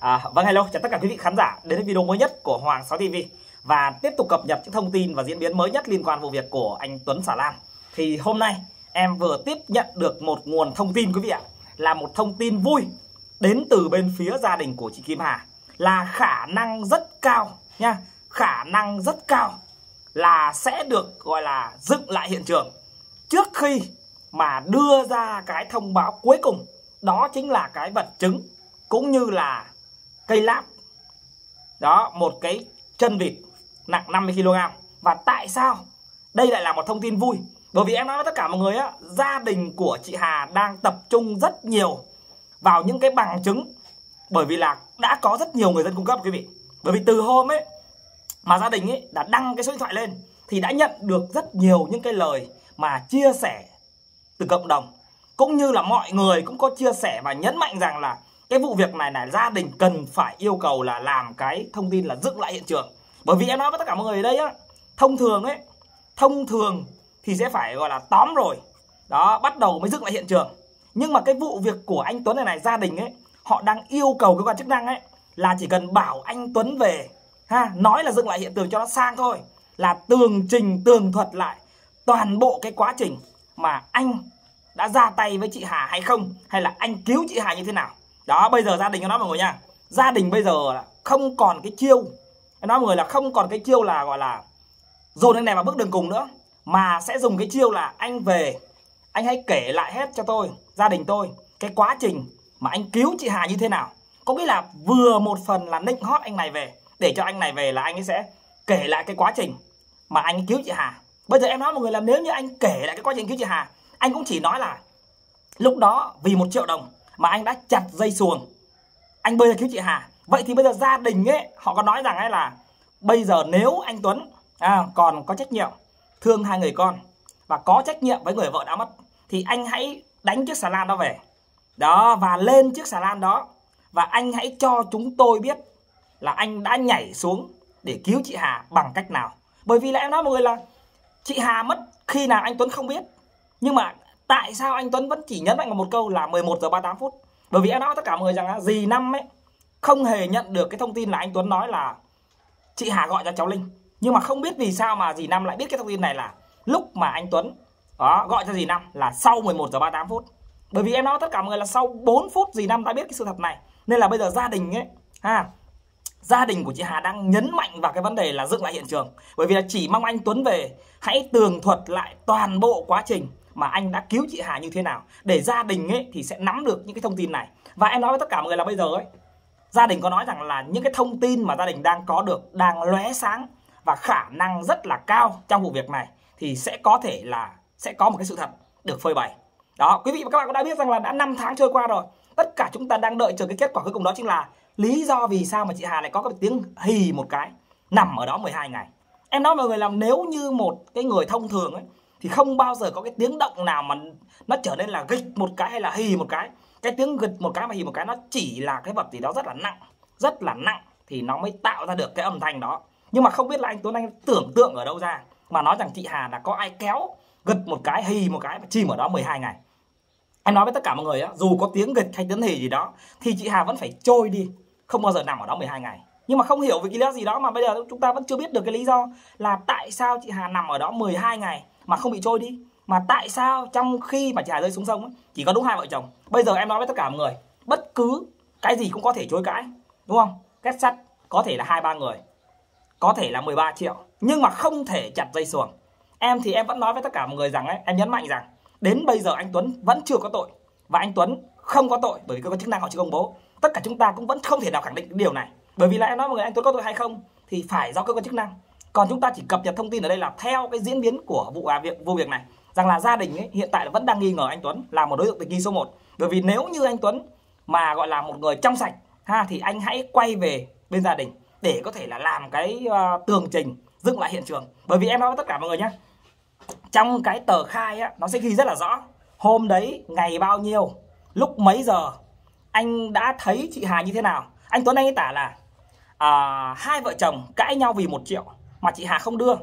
À, vâng hello, chào tất cả quý vị khán giả đến với video mới nhất của Hoàng 6 TV và tiếp tục cập nhật những thông tin và diễn biến mới nhất liên quan vụ việc của anh Tuấn Xà Lan. Thì hôm nay em vừa tiếp nhận được một nguồn thông tin quý vị ạ, là một thông tin vui đến từ bên phía gia đình của chị Kim Hà. Là khả năng rất cao nha, khả năng rất cao là sẽ được gọi là dựng lại hiện trường. Trước khi mà đưa ra cái thông báo cuối cùng đó chính là cái vật chứng cũng như là cây lát đó, một cái chân vịt nặng 50 kg và tại sao? Đây lại là một thông tin vui. Bởi vì em nói với tất cả mọi người á, gia đình của chị Hà đang tập trung rất nhiều vào những cái bằng chứng. Bởi vì là đã có rất nhiều người dân cung cấp, quý vị. Bởi vì từ hôm ấy mà gia đình ấy đã đăng cái số điện thoại lên, thì đã nhận được rất nhiều những cái lời mà chia sẻ từ cộng đồng. Cũng như là mọi người cũng có chia sẻ và nhấn mạnh rằng là cái vụ việc này là gia đình cần phải yêu cầu là làm cái thông tin là dựng lại hiện trường. Bởi vì em nói với tất cả mọi người ở đây á, thông thường ấy, thông thường thì sẽ phải gọi là tóm rồi. Đó, bắt đầu mới dựng lại hiện trường. Nhưng mà cái vụ việc của anh Tuấn này này, gia đình ấy, họ đang yêu cầu cơ quan chức năng ấy là chỉ cần bảo anh Tuấn về, ha, nói là dựng lại hiện trường cho nó sang thôi, là tường trình, tường thuật lại toàn bộ cái quá trình mà anh đã ra tay với chị Hà hay không, hay là anh cứu chị Hà như thế nào đó, bây giờ gia đình nó nói mọi người nha. Gia đình bây giờ không còn cái chiêu. Em nói mọi người là không còn cái chiêu là, gọi là, dồn anh này vào bước đường cùng nữa, mà sẽ dùng cái chiêu là anh về, anh hãy kể lại hết cho tôi, gia đình tôi, cái quá trình mà anh cứu chị Hà như thế nào. Có nghĩa là vừa một phần là nịnh hót anh này về, để cho anh này về là anh ấy sẽ kể lại cái quá trình mà anh cứu chị Hà. Bây giờ em nói mọi người là nếu như anh kể lại cái quá trình cứu chị Hà, anh cũng chỉ nói là lúc đó vì một triệu đồng mà anh đã chặt dây xuồng. Anh bơi ra cứu chị Hà. Vậy thì bây giờ gia đình ấy họ có nói rằng ấy là bây giờ nếu anh Tuấn à, còn có trách nhiệm thương hai người con và có trách nhiệm với người vợ đã mất thì anh hãy đánh chiếc xà lan đó về. Đó và lên chiếc xà lan đó và anh hãy cho chúng tôi biết là anh đã nhảy xuống để cứu chị Hà bằng cách nào. Bởi vì là em nói mọi người là chị Hà mất khi nào anh Tuấn không biết. Nhưng mà tại sao anh Tuấn vẫn chỉ nhấn mạnh vào một câu là 11 giờ 38 phút? Bởi vì em nói tất cả mọi người rằng dì năm ấy, không hề nhận được cái thông tin là anh Tuấn nói là chị Hà gọi cho cháu Linh. Nhưng mà không biết vì sao mà dì năm lại biết cái thông tin này là lúc mà anh Tuấn, đó, gọi cho dì năm là sau 11 giờ 38 phút. Bởi vì em nói tất cả mọi người là sau 4 phút dì năm đã biết cái sự thật này. Nên là bây giờ gia đình ấy, ha, gia đình của chị Hà đang nhấn mạnh vào cái vấn đề là dựng lại hiện trường. Bởi vì là chỉ mong anh Tuấn về hãy tường thuật lại toàn bộ quá trình mà anh đã cứu chị Hà như thế nào. Để gia đình ấy thì sẽ nắm được những cái thông tin này. Và em nói với tất cả mọi người là bây giờ ấy, gia đình có nói rằng là những cái thông tin mà gia đình đang có được đang lóe sáng và khả năng rất là cao trong vụ việc này thì sẽ có thể là sẽ có một cái sự thật được phơi bày. Đó, quý vị và các bạn cũng đã biết rằng là đã 5 tháng trôi qua rồi. Tất cả chúng ta đang đợi chờ cái kết quả cuối cùng đó chính là lý do vì sao mà chị Hà lại có cái tiếng hì một cái nằm ở đó 12 ngày. Em nói mọi người làm nếu như một cái người thông thường ấy thì không bao giờ có cái tiếng động nào mà nó trở nên là gịch một cái hay là hì một cái. Cái tiếng gịch một cái mà hì một cái nó chỉ là cái vật gì đó rất là nặng, rất là nặng thì nó mới tạo ra được cái âm thanh đó. Nhưng mà không biết là anh Tuấn Anh tưởng tượng ở đâu ra mà nói rằng chị Hà là có ai kéo gật một cái, hì một cái và chìm ở đó 12 ngày. Anh nói với tất cả mọi người á, dù có tiếng gịch hay tiếng hì gì đó, thì chị Hà vẫn phải trôi đi, không bao giờ nằm ở đó 12 ngày. Nhưng mà không hiểu vì cái lý do gì đó mà bây giờ chúng ta vẫn chưa biết được cái lý do là tại sao chị Hà nằm ở đó 12 ngày mà không bị trôi đi. Mà tại sao trong khi mà chị Hà rơi xuống sông ấy, chỉ có đúng hai vợ chồng. Bây giờ em nói với tất cả mọi người bất cứ cái gì cũng có thể chối cãi đúng không? Kết sắt có thể là hai ba người có thể là 13 triệu nhưng mà không thể chặt dây xuồng. Em thì em vẫn nói với tất cả mọi người rằng ấy, em nhấn mạnh rằng đến bây giờ anh Tuấn vẫn chưa có tội. Và anh Tuấn không có tội bởi vì cơ quan chức năng họ chưa công bố. Tất cả chúng ta cũng vẫn không thể nào khẳng định điều này. Bởi vì là em nói mọi người anh Tuấn có tội hay không thì phải do cơ quan chức năng còn chúng ta chỉ cập nhật thông tin ở đây là theo cái diễn biến của vụ à, việc vụ việc này rằng là gia đình ấy, hiện tại vẫn đang nghi ngờ anh Tuấn là một đối tượng tình nghi số 1 bởi vì nếu như anh Tuấn mà gọi là một người trong sạch ha thì anh hãy quay về bên gia đình để có thể là làm cái uh, tường trình dựng lại hiện trường. Bởi vì em nói với tất cả mọi người nhé trong cái tờ khai á nó sẽ ghi rất là rõ hôm đấy ngày bao nhiêu lúc mấy giờ anh đã thấy chị Hà như thế nào. Anh Tuấn anh ấy tả là à, hai vợ chồng cãi nhau vì một triệu mà chị Hà không đưa.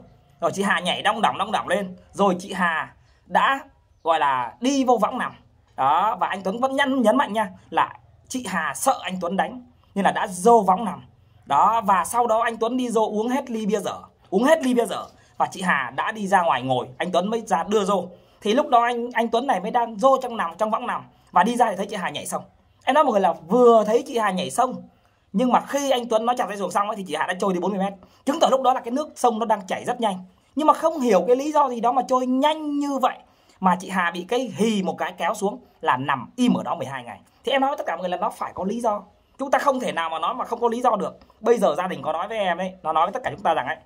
Rồi chị Hà nhảy đong đỏng đong đỏng lên. Rồi chị Hà đã, gọi là, đi vô võng nằm. Đó, và anh Tuấn vẫn nhấn nhấn mạnh nha, là chị Hà sợ anh Tuấn đánh, nên là đã dô võng nằm. Đó, và sau đó anh Tuấn đi dô uống hết ly bia dở. Uống hết ly bia dở, và chị Hà đã đi ra ngoài ngồi. Anh Tuấn mới ra đưa dô thì lúc đó anh anh Tuấn này mới đang dô trong nằm, trong võng nằm. Và đi ra thì thấy chị Hà nhảy sông em nói mọi người là vừa thấy chị Hà nhảy sông nhưng mà khi anh Tuấn nói chặt dây xuồng xong ấy, thì chị Hà đã trôi đi 40 mét. Chứng tỏ lúc đó là cái nước sông nó đang chảy rất nhanh. Nhưng mà không hiểu cái lý do gì đó mà trôi nhanh như vậy mà chị Hà bị cái hì một cái kéo xuống là nằm im ở đó 12 ngày. Thì em nói với tất cả mọi người là nó phải có lý do. Chúng ta không thể nào mà nói mà không có lý do được. Bây giờ gia đình có nói với em ấy nó nói với tất cả chúng ta rằng ấy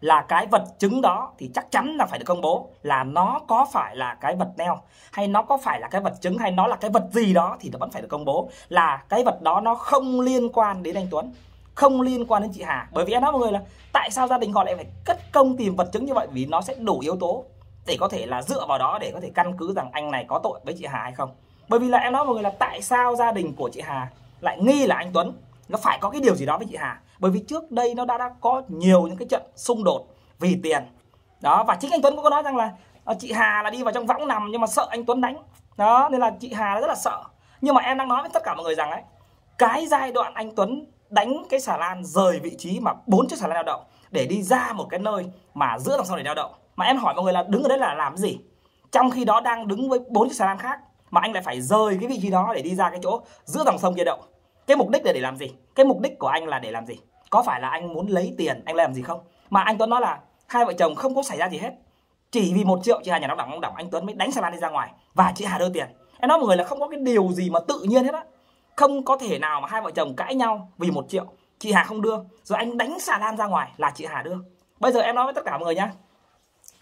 là cái vật chứng đó thì chắc chắn là phải được công bố là nó có phải là cái vật neo hay nó có phải là cái vật chứng hay nó là cái vật gì đó thì nó vẫn phải được công bố là cái vật đó nó không liên quan đến anh Tuấn, không liên quan đến chị Hà. Bởi vì em nói mọi người là tại sao gia đình họ lại phải cất công tìm vật chứng như vậy? Vì nó sẽ đủ yếu tố để có thể là dựa vào đó để có thể căn cứ rằng anh này có tội với chị Hà hay không. Bởi vì là em nói mọi người là tại sao gia đình của chị Hà lại nghi là anh Tuấn nó phải có cái điều gì đó với chị Hà? Bởi vì trước đây nó đã, đã có nhiều những cái trận xung đột vì tiền. Đó và chính anh Tuấn cũng có nói rằng là ờ, chị Hà là đi vào trong võng nằm nhưng mà sợ anh Tuấn đánh. Đó nên là chị Hà rất là sợ. Nhưng mà em đang nói với tất cả mọi người rằng ấy cái giai đoạn anh Tuấn đánh cái xà lan rời vị trí mà bốn chiếc xà lan neo đậu để đi ra một cái nơi mà giữa đằng sông để neo đậu mà em hỏi mọi người là đứng ở đấy là làm gì? Trong khi đó đang đứng với bốn chiếc xà lan khác mà anh lại phải rời cái vị trí đó để đi ra cái chỗ giữa dòng sông kia đậu cái mục đích là để làm gì? Cái mục đích của anh là để làm gì? Có phải là anh muốn lấy tiền, anh làm gì không? Mà anh Tuấn nói là hai vợ chồng không có xảy ra gì hết. Chỉ vì một triệu chị Hà nhà nó đỏng ông đỏng anh Tuấn mới đánh xe lan đi ra ngoài và chị Hà đưa tiền. Em nói mọi người là không có cái điều gì mà tự nhiên hết á. Không có thể nào mà hai vợ chồng cãi nhau vì một triệu. Chị Hà không đưa, rồi anh đánh xà lan ra ngoài là chị Hà đưa. Bây giờ em nói với tất cả mọi người nhá.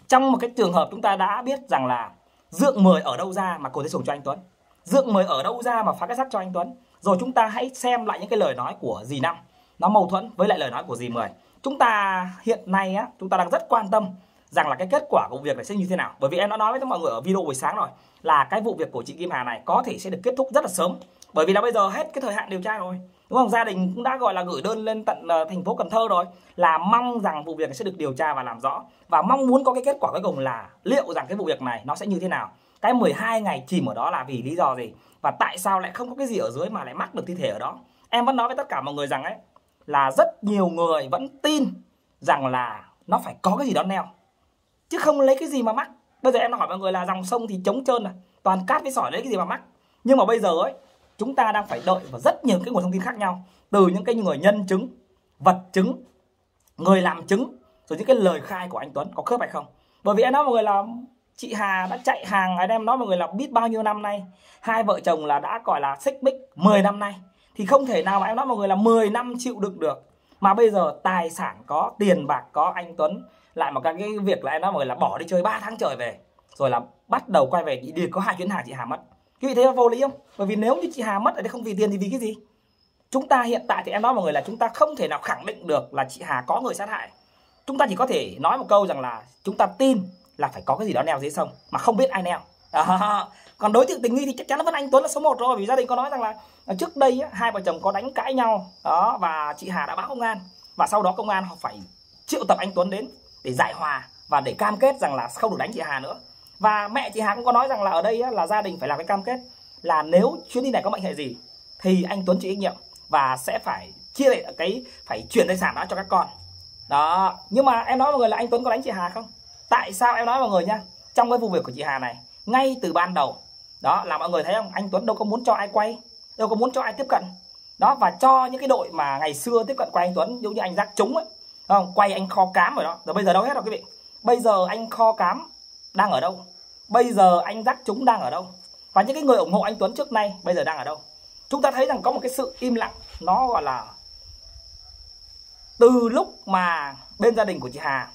Trong một cái trường hợp chúng ta đã biết rằng là dượng mời ở đâu ra mà cổ thấy sùng cho anh Tuấn? Dượng mời ở đâu ra mà phá cái sắt cho anh Tuấn? Rồi chúng ta hãy xem lại những cái lời nói của dì năm. Nó mâu thuẫn với lại lời nói của dì mười. Chúng ta hiện nay á chúng ta đang rất quan tâm rằng là cái kết quả của vụ việc này sẽ như thế nào. Bởi vì em đã nói với mọi người ở video buổi sáng rồi là cái vụ việc của chị Kim Hà này có thể sẽ được kết thúc rất là sớm. Bởi vì là bây giờ hết cái thời hạn điều tra rồi. Đúng không? Gia đình cũng đã gọi là gửi đơn lên tận uh, thành phố Cần Thơ rồi là mong rằng vụ việc này sẽ được điều tra và làm rõ. Và mong muốn có cái kết quả cuối cùng là liệu rằng cái vụ việc này nó sẽ như thế nào cái 12 ngày chìm ở đó là vì lý do gì? Và tại sao lại không có cái gì ở dưới mà lại mắc được thi thể ở đó? Em vẫn nói với tất cả mọi người rằng ấy, là rất nhiều người vẫn tin rằng là nó phải có cái gì đó neo. Chứ không lấy cái gì mà mắc. Bây giờ em hỏi mọi người là dòng sông thì trống trơn à toàn cát với sỏi lấy cái gì mà mắc. Nhưng mà bây giờ ấy, chúng ta đang phải đợi vào rất nhiều cái nguồn thông tin khác nhau. Từ những cái người nhân chứng, vật chứng, người làm chứng, rồi những cái lời khai của anh Tuấn có khớp hay không? Bởi vì em nói mọi người là chị Hà đã chạy hàng anh em nói mọi người là biết bao nhiêu năm nay. Hai vợ chồng là đã gọi là xích bích 10 năm nay. Thì không thể nào mà em nói mọi người là 10 năm chịu đựng được. Mà bây giờ tài sản có, tiền bạc có, anh Tuấn, lại một cái việc là em nói mọi người là bỏ đi chơi 3 tháng trời về. Rồi là bắt đầu quay về, đi có hai chuyến hàng chị Hà mất. Quý vị thấy vô lý không? Bởi vì nếu như chị Hà mất ở đây không vì tiền thì vì cái gì? Chúng ta hiện tại thì em nói mọi người là chúng ta không thể nào khẳng định được là chị Hà có người sát hại. Chúng ta chỉ có thể nói một câu rằng là chúng ta tin là phải có cái gì đó neo dưới sông mà không biết ai neo. À, còn đối tượng tình nghi thì chắc chắn là vẫn anh Tuấn là số 1 rồi vì gia đình có nói rằng là à, trước đây hai vợ chồng có đánh cãi nhau đó và chị Hà đã báo công an và sau đó công an họ phải triệu tập anh Tuấn đến để giải hòa và để cam kết rằng là không được đánh chị Hà nữa. Và mẹ chị Hà cũng có nói rằng là ở đây là gia đình phải làm cái cam kết là nếu chuyến đi này có mệnh hệ gì thì anh Tuấn chịu trách nhiệm và sẽ phải chia lại cái phải chuyển tài sản đó cho các con. Đó nhưng mà em nói mọi người là anh Tuấn có đánh chị Hà không? Tại sao em nói mọi người nha trong cái vụ việc của chị Hà này, ngay từ ban đầu, đó, là mọi người thấy không? Anh Tuấn đâu có muốn cho ai quay, đâu có muốn cho ai tiếp cận. Đó, và cho những cái đội mà ngày xưa tiếp cận quay anh Tuấn, giống như anh giác trúng ấy không? Quay anh kho cám rồi đó. Rồi bây giờ đâu hết rồi quý vị? Bây giờ anh kho cám đang ở đâu? Bây giờ anh giác chúng đang ở đâu? Và những cái người ủng hộ anh Tuấn trước nay, bây giờ đang ở đâu? Chúng ta thấy rằng có một cái sự im lặng, nó gọi là từ lúc mà bên gia đình của chị Hà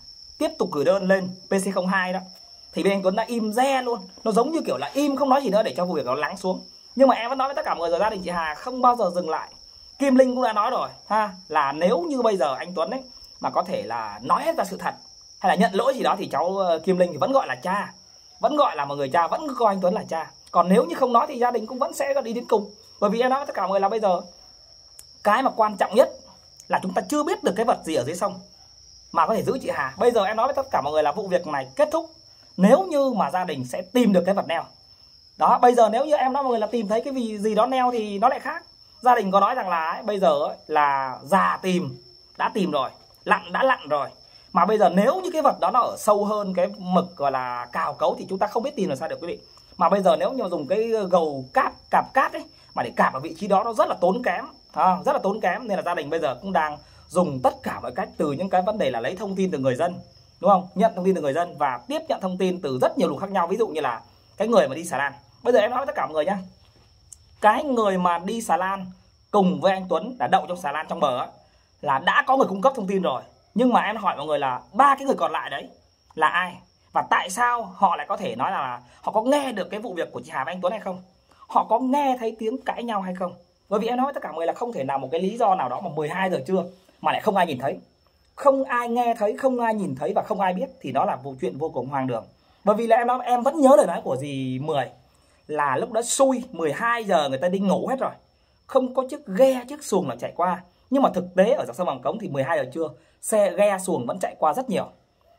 tiếp tục gửi đơn lên PC02 đó. Thì bên anh Tuấn đã im re luôn. Nó giống như kiểu là im, không nói gì nữa để cho vụ việc nó lắng xuống. Nhưng mà em vẫn nói với tất cả mọi người rồi, gia đình chị Hà không bao giờ dừng lại. Kim Linh cũng đã nói rồi, ha, là nếu như bây giờ anh Tuấn ấy mà có thể là nói hết ra sự thật hay là nhận lỗi gì đó thì cháu ờ, Kim Linh thì vẫn gọi là cha. Vẫn gọi là một người cha, vẫn coi anh Tuấn là cha. Còn nếu như không nói thì gia đình cũng vẫn sẽ đi đến cùng. Bởi vì em nói với tất cả mọi người là bây giờ, cái mà quan trọng nhất là chúng ta chưa biết được cái vật gì ở dưới sông mà có thể giữ chị Hà. Bây giờ em nói với tất cả mọi người là vụ việc này kết thúc. Nếu như mà gia đình sẽ tìm được cái vật neo. Đó bây giờ nếu như em nói mọi người là tìm thấy cái gì gì đó neo thì nó lại khác. Gia đình có nói rằng là ấy, bây giờ ấy, là già tìm đã tìm rồi lặn đã lặn rồi. Mà bây giờ nếu như cái vật đó nó ở sâu hơn cái mực gọi là cào cấu thì chúng ta không biết tìm làm sao được quý vị. Mà bây giờ nếu như dùng cái ờ, gầu cát cạp cát ấy mà để cạp ở vị trí đó nó rất là tốn kém. À, rất là tốn kém nên là gia đình bây giờ cũng đang dùng tất cả mọi cách từ những cái vấn đề là lấy thông tin từ người dân đúng không? Nhận thông tin từ người dân và tiếp nhận thông tin từ rất nhiều luồng khác nhau. Ví dụ như là cái người mà đi xà lan. Bây giờ em nói với tất cả mọi người nhá. Cái người mà đi xà lan cùng với anh Tuấn đã đậu trong xà lan trong bờ á, là đã có người cung cấp thông tin rồi. Nhưng mà em hỏi mọi người là ba cái người còn lại đấy là ai? Và tại sao họ lại có thể nói là họ có nghe được cái vụ việc của chị Hà và anh Tuấn hay không? Họ có nghe thấy tiếng cãi nhau hay không? Bởi vì em nói với tất cả mọi người là không thể nào một cái lý do nào đó mà 12 giờ trưa mà lại không ai nhìn thấy. Không ai nghe thấy, không ai nhìn thấy và không ai biết thì đó là vụ chuyện vô cùng hoang đường. Bởi vì là em em vẫn nhớ lời nói của dì Mười là lúc đó xui 12 giờ người ta đi ngủ hết rồi. Không có chiếc ghe, chiếc xuồng nào chạy qua. Nhưng mà thực tế ở dọc sông Bằng Cống thì 12 giờ trưa, xe ghe xuồng vẫn chạy qua rất nhiều.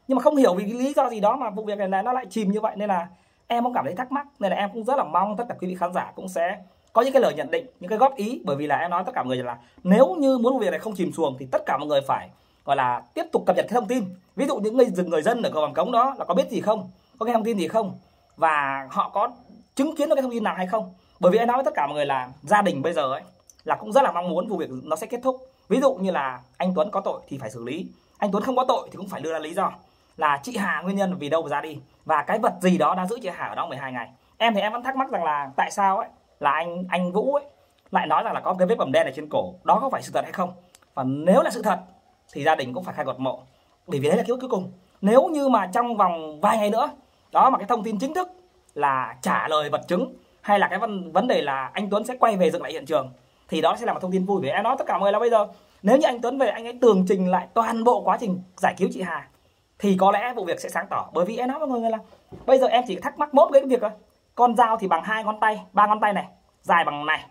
Nhưng mà không hiểu vì cái lý do gì đó mà vụ việc này nó lại chìm như vậy. Nên là em cũng cảm thấy thắc mắc. Nên là em cũng rất là mong tất cả quý vị khán giả cũng sẽ có những cái lời nhận định, những cái góp ý, bởi vì là em nói tất cả mọi người là nếu như muốn việc này không chìm xuồng thì tất cả mọi người phải, gọi là, tiếp tục cập nhật cái thông tin. Ví dụ những người người dân ở cầu bằng cống đó là có biết gì không? Có cái thông tin gì không? Và họ có chứng kiến được cái thông tin nào hay không? Bởi vì em nói với tất cả mọi người là gia đình bây giờ ấy, là cũng rất là mong muốn vụ việc nó sẽ kết thúc. Ví dụ như là anh Tuấn có tội thì phải xử lý. Anh Tuấn không có tội thì cũng phải đưa ra lý do là chị Hà nguyên nhân vì đâu mà ra đi. Và cái vật gì đó đã giữ chị Hà ở đó 12 ngày. Em thì em vẫn thắc mắc rằng là tại sao ấy? Là anh anh Vũ ấy, lại nói rằng là có cái vết bầm đen ở trên cổ. Đó có phải sự thật hay không? Và nếu là sự thật, thì gia đình cũng phải khai quật mộ. Bởi vì đấy là cứu cuối cùng. Nếu như mà trong vòng vài ngày nữa, đó mà cái thông tin chính thức là trả lời vật chứng, hay là cái vấn vấn đề là anh Tuấn sẽ quay về dựng lại hiện trường, thì đó sẽ là một thông tin vui. Vì em nói tất cả mọi người là bây giờ, nếu như anh Tuấn về, anh ấy tường trình lại toàn bộ quá trình giải cứu chị Hà, thì có lẽ vụ việc sẽ sáng tỏ. Bởi vì em nói với mọi người là bây giờ em chỉ thắc mắc mốt cái việc thôi con dao thì bằng hai ngón tay, ba ngón tay này, dài bằng này.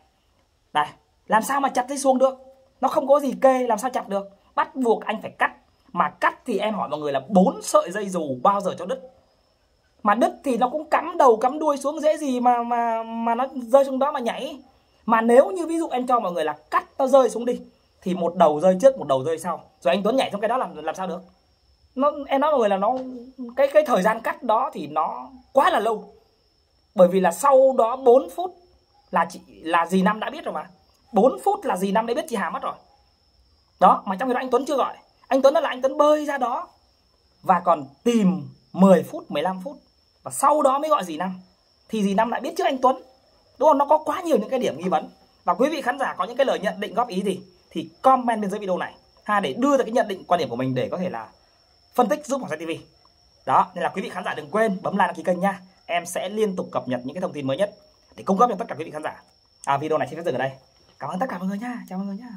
Đây làm sao mà chặt dây xuống được? Nó không có gì kê, làm sao chặt được? Bắt buộc anh phải cắt. Mà cắt thì em hỏi mọi người là bốn sợi dây dù bao giờ cho đứt? Mà đứt thì nó cũng cắm đầu, cắm đuôi xuống dễ gì mà mà mà nó rơi xuống đó mà nhảy. Mà nếu như ví dụ em cho mọi người là cắt nó rơi xuống đi, thì một đầu rơi trước, một đầu rơi sau. Rồi anh Tuấn nhảy trong cái đó làm làm sao được? Nó, em nói mọi người là nó, cái cái thời gian cắt đó thì nó quá là lâu bởi vì là sau đó 4 phút là chị, là dì năm đã biết rồi mà. 4 phút là dì năm đã biết chị Hà mất rồi. Đó, mà trong khi đó anh Tuấn chưa gọi. Anh Tuấn đó là anh Tuấn bơi ra đó và còn tìm 10 phút 15 phút. Và sau đó mới gọi dì năm. Thì dì năm lại biết trước anh Tuấn. Đúng không? Nó có quá nhiều những cái điểm nghi vấn. Và quý vị khán giả có những cái lời nhận định góp ý gì thì comment bên dưới video này. Ha, để đưa ra cái nhận định quan điểm của mình để có thể là phân tích giúp Hoàng Sa TV đó, nên là quý vị khán giả đừng quên bấm like đăng ký kênh nha em sẽ liên tục cập nhật những cái thông tin mới nhất để cung cấp cho tất cả quý vị khán giả. À video này xin phép dừng ở đây. Cảm ơn tất cả mọi người nha. Chào mọi người nha.